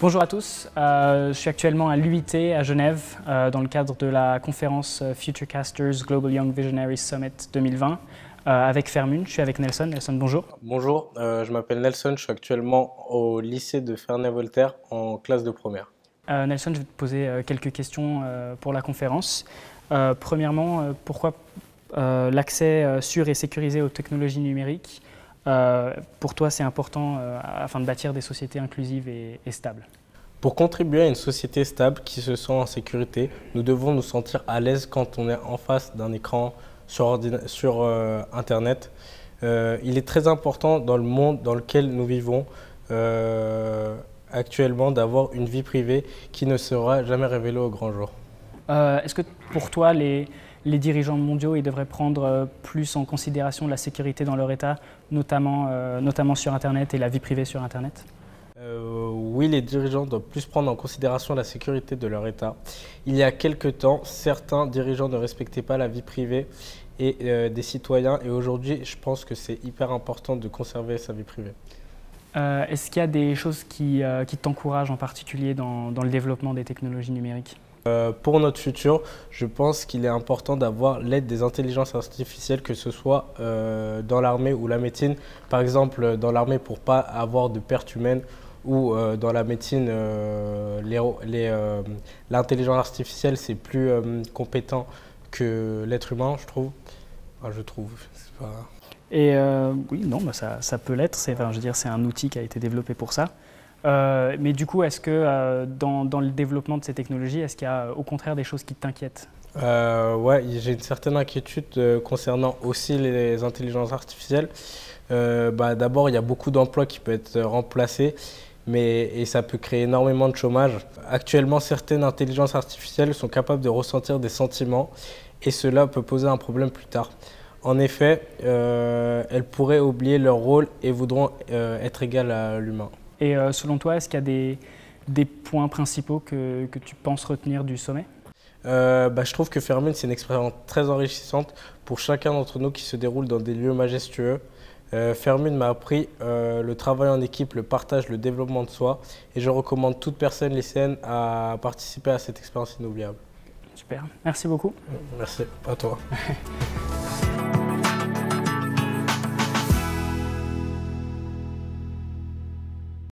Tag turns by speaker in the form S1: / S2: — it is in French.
S1: Bonjour à tous, euh, je suis actuellement à l'UIT à Genève euh, dans le cadre de la conférence euh, Futurecasters Global Young Visionaries Summit 2020 avec Fermune. Je suis avec Nelson. Nelson, bonjour.
S2: Bonjour, je m'appelle Nelson, je suis actuellement au lycée de Ferney-Voltaire en classe de première.
S1: Nelson, je vais te poser quelques questions pour la conférence. premièrement, pourquoi l'accès sûr et sécurisé aux technologies numériques? Pour toi, c'est important euh, afin de bâtir des sociétés inclusives et, stables
S2: Pour contribuer à une société stable qui se sent en sécurité, nous devons nous sentir à l'aise quand on est en face d'un écran sur, sur euh, Internet. il est très important dans le monde dans lequel nous vivons actuellement d'avoir une vie privée qui ne sera jamais révélée au grand jour.
S1: Est-ce que pour toi, les, les dirigeants mondiaux ils devraient prendre euh, plus en considération la sécurité dans leur État, notamment, euh, notamment sur Internet et la vie privée sur Internet
S2: euh, oui, les dirigeants doivent plus prendre en considération la sécurité de leur État. Il y a quelque temps, certains dirigeants ne respectaient pas la vie privée et, des citoyens et aujourd'hui, je pense que c'est hyper important de conserver sa vie privée.
S1: Est-ce qu'il y a des choses qui, qui t'encouragent en particulier dans, dans le développement des technologies numériques?
S2: Euh, pour notre futur, je pense qu'il est important d'avoir l'aide des intelligences artificielles, que ce soit euh, dans l'armée ou la médecine. Par exemple, dans l'armée, pour pas avoir de pertes humaines, ou euh, dans la médecine, l'intelligence artificielle, c'est plus compétent que l'être humain, je trouve. je trouve.
S1: Et oui, non, ça, ça, peut l'être. Enfin, c'est un outil qui a été développé pour ça. Euh, mais du coup, est-ce que euh, dans, le développement de ces technologies, est-ce qu'il y a au contraire des choses qui t'inquiètent?
S2: Euh, Ouais, j'ai une certaine inquiétude concernant aussi les intelligences artificielles. Bah, D'abord, il y a beaucoup d'emplois qui peuvent être remplacés. Mais, et ça peut créer énormément de chômage. Actuellement, certaines intelligences artificielles sont capables de ressentir des sentiments et cela peut poser un problème plus tard. En effet, elles pourraient oublier leur rôle et voudront être égales à l'humain.
S1: Et euh, selon toi, est-ce qu'il y a des, des points principaux que, que, tu penses retenir du sommet?
S2: Euh, bah, Je trouve que Fermine, c'est une expérience très enrichissante pour chacun d'entre nous qui se déroule dans des lieux majestueux. Euh, m'a appris euh, le travail en équipe, le partage, le développement de soi. Et je recommande toute personne lycéenne à participer à cette expérience inoubliable.
S1: Super, merci beaucoup.
S2: Merci à toi.